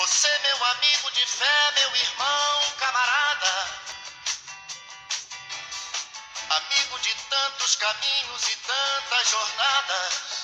Você, meu amigo de fé, meu irmão, camarada. Amigo de tantos caminhos e tantas jornadas.